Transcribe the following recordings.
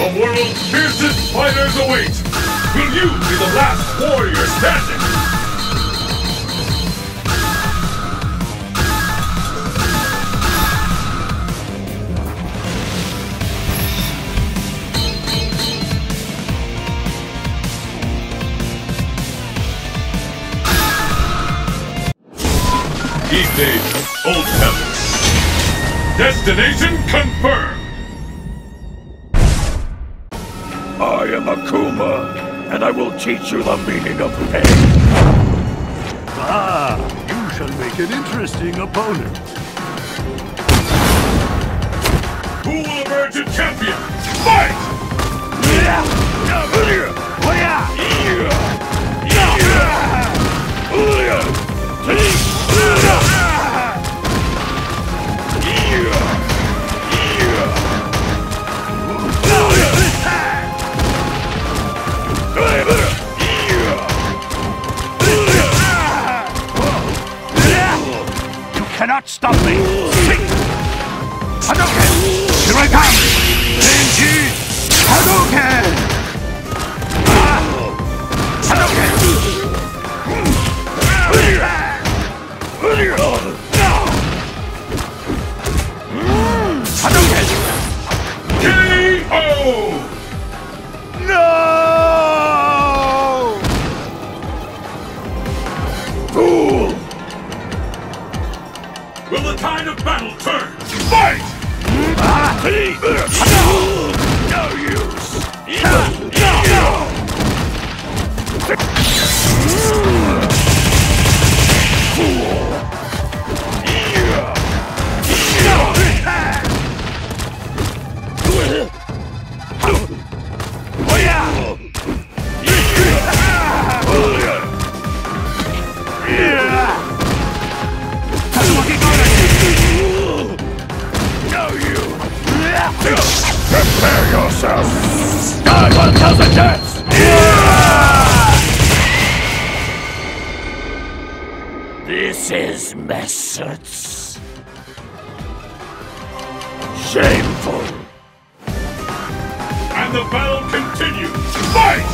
The world's fiercest fighters await! Will you be the last warrior standing? Eve Old Heaven. Destination confirmed! I am Akuma, and I will teach you the meaning of pain. Ah, you shall make an interesting opponent. Who will emerge a champion? Cannot stop me! Hadouken! Here I come! Genji! Hadouken! Ah! Hadouken! God will tell the dance! This is Messerts. Shameful! And the battle continues! Fight!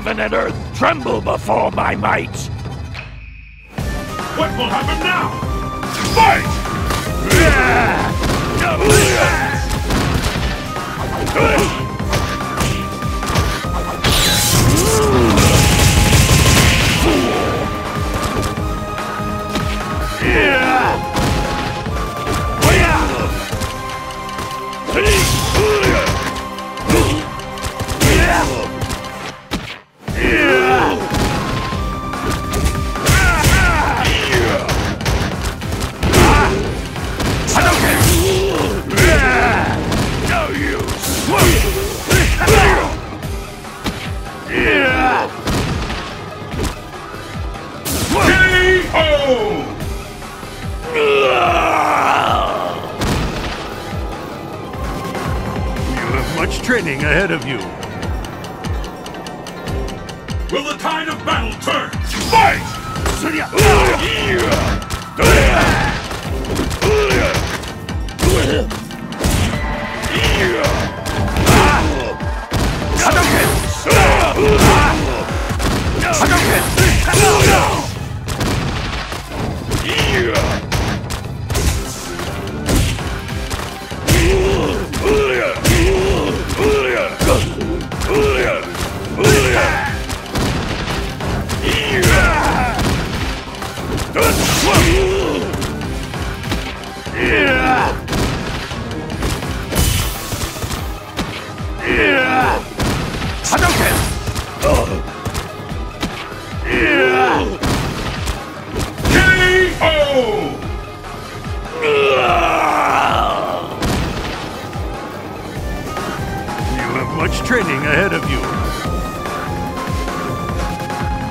Heaven and earth tremble before my might. What will happen now? Fight! No training ahead of you. Will the tide of battle turn? Fight! Training ahead of you.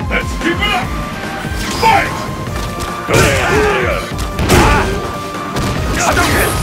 Let's keep it up! Fight! Hadouken! Ah!